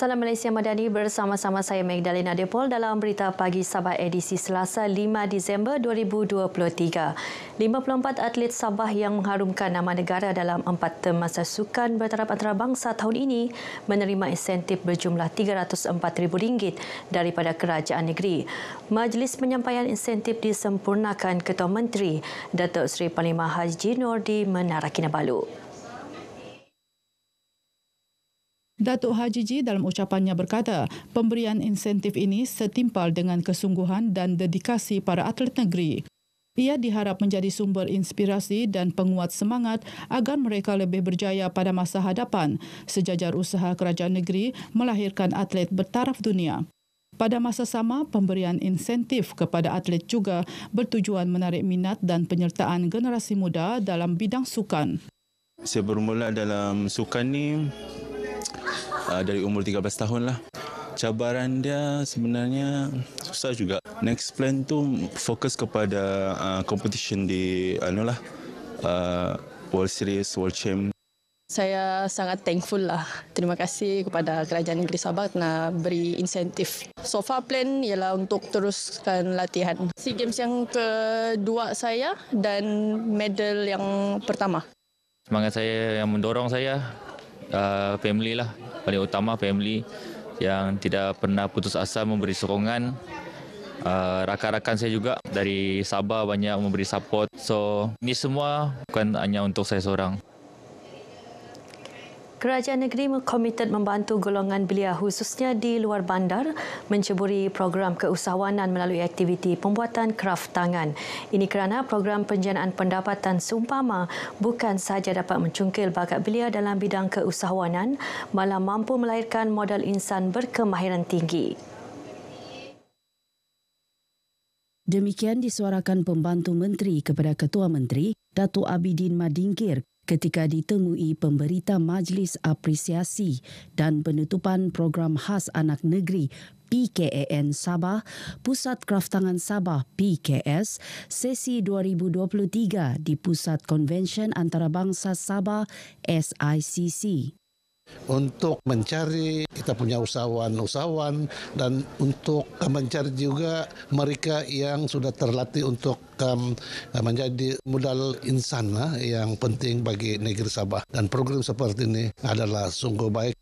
Salam Malaysia Madani bersama-sama saya Magdalena Depol dalam berita pagi Sabah edisi Selasa 5 Disember 2023. 54 atlet Sabah yang mengharumkan nama negara dalam empat termasa sukan bertaraf antarabangsa tahun ini menerima insentif berjumlah RM304,000 daripada kerajaan negeri. Majlis penyampaian insentif disempurnakan Ketua Menteri Datuk Seri Panglima Haji Nur di Menara Kinabalu. Datuk Haji Ji dalam ucapannya berkata, pemberian insentif ini setimpal dengan kesungguhan dan dedikasi para atlet negeri. Ia diharap menjadi sumber inspirasi dan penguat semangat agar mereka lebih berjaya pada masa hadapan sejajar usaha kerajaan negeri melahirkan atlet bertaraf dunia. Pada masa sama, pemberian insentif kepada atlet juga bertujuan menarik minat dan penyertaan generasi muda dalam bidang sukan. Saya bermula dalam sukan ni uh, dari umur 13 tahun lah. Cabaran dia sebenarnya susah juga. Next plan tu fokus kepada uh, competition di anu lah, uh, World Series, World Champ. Saya sangat thankful lah. Terima kasih kepada Kerajaan Negeri Sabah kerana beri insentif. So far plan ialah untuk teruskan latihan. SEA Games yang kedua saya dan medal yang pertama. Semangat saya yang mendorong saya uh, family lah paling utama family yang tidak pernah putus asa memberi sokongan. Uh, rakan-rakan saya juga dari Sabah banyak memberi support. So ini semua bukan hanya untuk saya seorang Kerajaan negeri komited membantu golongan belia khususnya di luar bandar menceburi program keusahawanan melalui aktiviti pembuatan kraft tangan. Ini kerana program penjanaan pendapatan seumpama bukan sahaja dapat mencungkil bakat belia dalam bidang keusahawanan, malah mampu melahirkan modal insan berkemahiran tinggi. Demikian disuarakan pembantu menteri kepada Ketua Menteri, Datuk Abidin Madingkir ketika ditemui pemberita Majlis Apresiasi dan Penutupan Program Khas Anak Negeri PKAN Sabah, Pusat Kraftangan Sabah PKS, sesi 2023 di Pusat Konvensyen Antarabangsa Sabah SICC untuk mencari kita punya usahawan-usahawan dan untuk mencari juga mereka yang sudah terlatih untuk um, menjadi modal insan yang penting bagi negeri Sabah. Dan program seperti ini adalah sungguh baik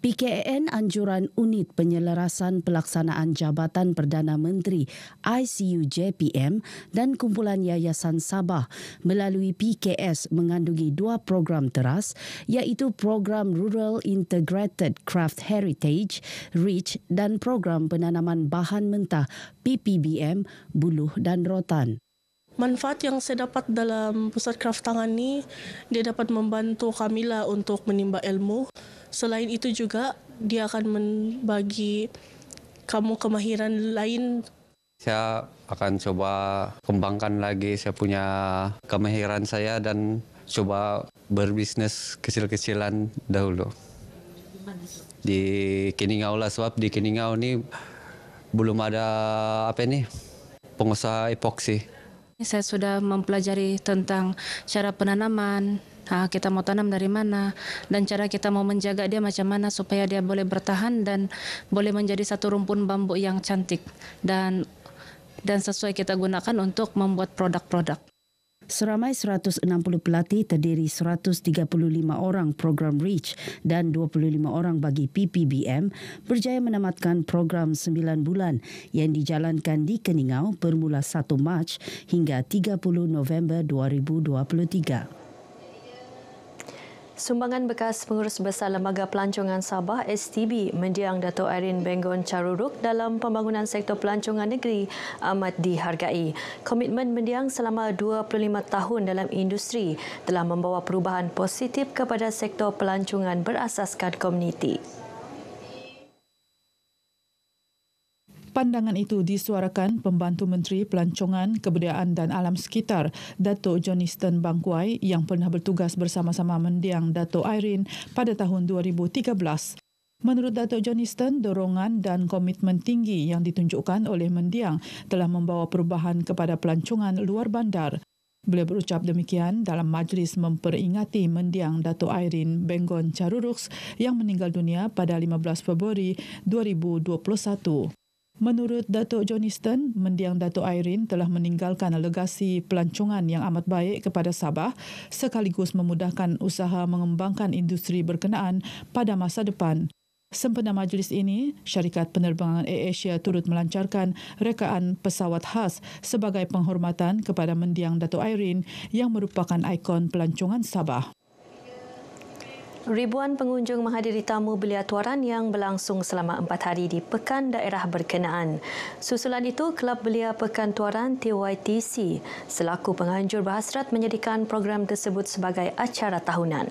PKN anjuran unit penyelarasan pelaksanaan Jabatan Perdana Menteri ICU JPM dan kumpulan Yayasan Sabah melalui PKS mengandungi dua program teras iaitu program Rural Integrated Craft Heritage REACH dan program penanaman bahan mentah PPBM Buluh dan Rotan. Manfaat yang saya dapat dalam pusat kraft tangan ni dia dapat membantu kami lah untuk menimba ilmu Selain itu juga dia akan membagi kamu kemahiran lain. Saya akan coba kembangkan lagi saya punya kemahiran saya dan coba berbisnes kecil-kecilan dahulu. Di Kiningau lah sebab di Kiningau ni belum ada apa ni pengusaha epoksi. Saya sudah mempelajari tentang cara penanaman, kita mau tanam dari mana dan cara kita mau menjaga dia macam mana supaya dia boleh bertahan dan boleh menjadi satu rumpun bambu yang cantik dan dan sesuai kita gunakan untuk membuat produk-produk. Seramai 160 pelatih terdiri 135 orang program REACH dan 25 orang bagi PPBM berjaya menamatkan program 9 bulan yang dijalankan di Keningau bermula 1 Mac hingga 30 November 2023. Sumbangan bekas pengurus besar Lembaga Pelancongan Sabah STB mendiang Dato' Irene Bengon Charuruk dalam pembangunan sektor pelancongan negeri amat dihargai. Komitmen mendiang selama 25 tahun dalam industri telah membawa perubahan positif kepada sektor pelancongan berasaskan komuniti. Pandangan itu disuarakan Pembantu Menteri Pelancongan, Kebudayaan dan Alam Sekitar, Datuk Johnston Bangkuai yang pernah bertugas bersama-sama mendiang Datuk Irene pada tahun 2013. Menurut Datuk Johnston, dorongan dan komitmen tinggi yang ditunjukkan oleh mendiang telah membawa perubahan kepada pelancongan luar bandar. Beliau berucap demikian dalam majlis memperingati mendiang Dato' Airin Benggon Charuruks yang meninggal dunia pada 15 Februari 2021. Menurut Datuk Johnston, mendiang Datuk Airin telah meninggalkan legasi pelancongan yang amat baik kepada Sabah sekaligus memudahkan usaha mengembangkan industri berkenaan pada masa depan. Sempena majlis ini, syarikat penerbangan AirAsia turut melancarkan rekaan pesawat khas sebagai penghormatan kepada mendiang Datuk Airin yang merupakan ikon pelancongan Sabah. Ribuan pengunjung menghadiri tamu belia tuaran yang berlangsung selama empat hari di Pekan Daerah Berkenaan. Susulan itu, Kelab Belia Pekan Tuaran TYTC selaku penganjur berhasrat menjadikan program tersebut sebagai acara tahunan.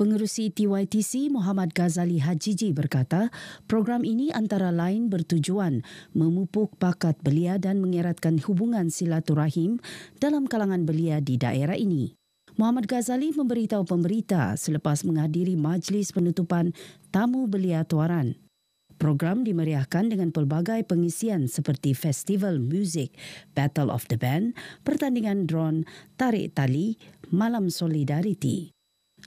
Pengerusi TYTC Muhammad Ghazali Hajiji berkata, program ini antara lain bertujuan memupuk bakat belia dan mengeratkan hubungan silaturahim dalam kalangan belia di daerah ini. Muhammad Ghazali memberitahu pemberita selepas menghadiri majlis penutupan tamu belia tuaran. Program dimeriahkan dengan pelbagai pengisian seperti festival muzik, Battle of the Band, pertandingan drone, tarik tali, malam solidariti.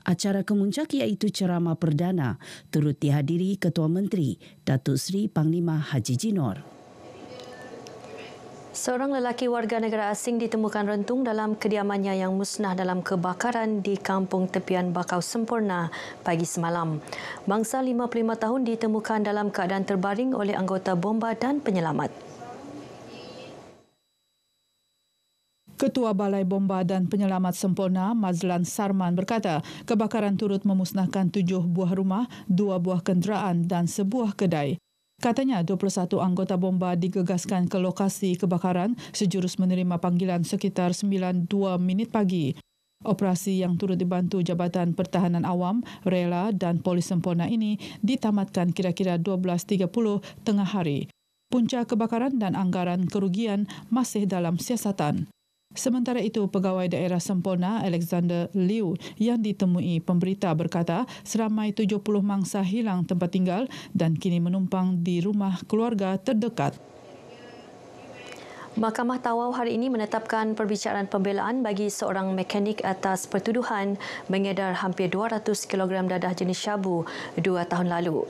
Acara kemuncak iaitu ceramah perdana turut dihadiri Ketua Menteri Datuk Seri Panglima Haji Jinor. Seorang lelaki warga negara asing ditemukan rentung dalam kediamannya yang musnah dalam kebakaran di kampung tepian Bakau Sempurna pagi semalam. Bangsa 55 tahun ditemukan dalam keadaan terbaring oleh anggota bomba dan penyelamat. Ketua Balai Bomba dan Penyelamat Sempurna, Mazlan Sarman berkata, kebakaran turut memusnahkan tujuh buah rumah, dua buah kenderaan dan sebuah kedai. Katanya 21 anggota bomba digegaskan ke lokasi kebakaran sejurus menerima panggilan sekitar 9.2 minit pagi. Operasi yang turut dibantu Jabatan Pertahanan Awam, Rela dan Polis Sempurna ini ditamatkan kira-kira 12.30 tengah hari. Punca kebakaran dan anggaran kerugian masih dalam siasatan. Sementara itu, Pegawai Daerah Sempurna Alexander Liu yang ditemui pemberita berkata seramai 70 mangsa hilang tempat tinggal dan kini menumpang di rumah keluarga terdekat. Mahkamah Tawau hari ini menetapkan perbicaraan pembelaan bagi seorang mekanik atas pertuduhan mengedar hampir 200 kg dadah jenis syabu dua tahun lalu.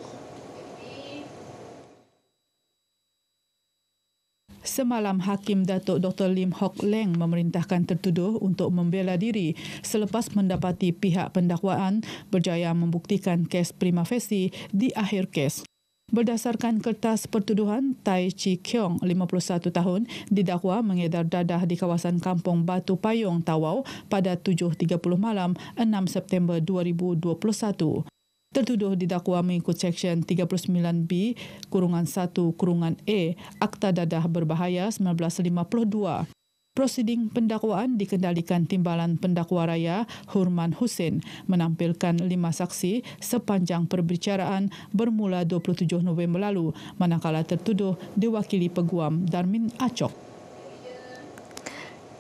Semalam Hakim Datuk Dr. Lim Hock Leng memerintahkan tertuduh untuk membela diri selepas mendapati pihak pendakwaan berjaya membuktikan kes prima facie di akhir kes. Berdasarkan kertas pertuduhan, Tai Chi Kiong, 51 tahun, didakwa mengedar dadah di kawasan kampung Batu Payung, Tawau pada 7.30 malam 6 September 2021. Tertuduh didakwa mengikut Seksyen 39B kurungan 1 kurungan A Akta Dadah Berbahaya 1952. Prosiding pendakwaan dikendalikan Timbalan Pendakwa Raya Hurman Hussein menampilkan lima saksi sepanjang perbicaraan bermula 27 November lalu manakala tertuduh diwakili Peguam Darmin Acok.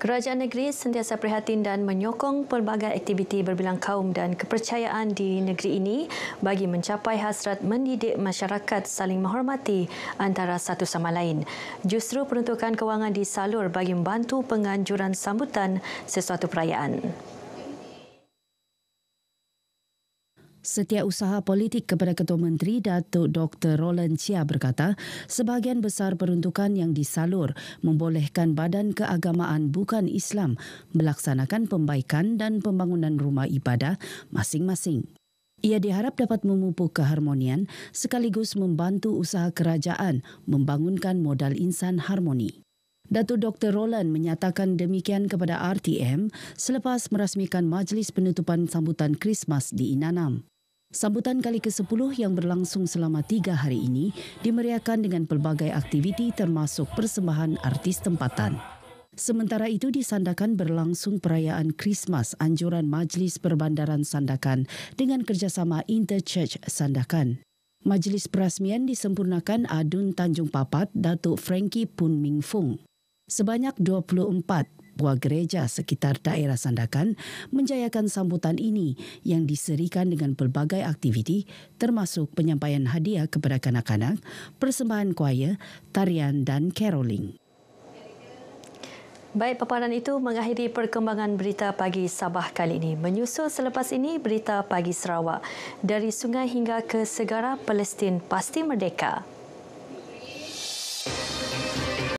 Kerajaan negeri sentiasa prihatin dan menyokong pelbagai aktiviti berbilang kaum dan kepercayaan di negeri ini bagi mencapai hasrat mendidik masyarakat saling menghormati antara satu sama lain. Justru peruntukan kewangan disalur bagi membantu penganjuran sambutan sesuatu perayaan. Setiausaha Politik kepada Ketua Menteri Datuk Dr. Roland Chia berkata, sebahagian besar peruntukan yang disalur membolehkan badan keagamaan bukan Islam melaksanakan pembaikan dan pembangunan rumah ibadah masing-masing. Ia diharap dapat memupuk keharmonian sekaligus membantu usaha kerajaan membangunkan modal insan harmoni. Datuk Dr. Roland menyatakan demikian kepada RTM selepas merasmikan majlis penutupan sambutan Krismas di Inanam. Sambutan kali ke-10 yang berlangsung selama tiga hari ini dimeriahkan dengan pelbagai aktiviti termasuk persembahan artis tempatan. Sementara itu disandakan berlangsung perayaan Krismas anjuran Majlis Perbandaran Sandakan dengan kerjasama Interchurch Sandakan. Majlis perasmian disempurnakan Adun Tanjung Papat Datuk Frankie Pun Ming Fung. Sebanyak 24 buah gereja sekitar daerah Sandakan menjayakan sambutan ini yang diserikan dengan pelbagai aktiviti termasuk penyampaian hadiah kepada kanak-kanak, persembahan kuaya, tarian dan caroling. Baik, paparan itu mengakhiri perkembangan berita pagi Sabah kali ini. Menyusul selepas ini berita pagi Sarawak. Dari sungai hingga ke segara Palestin pasti merdeka.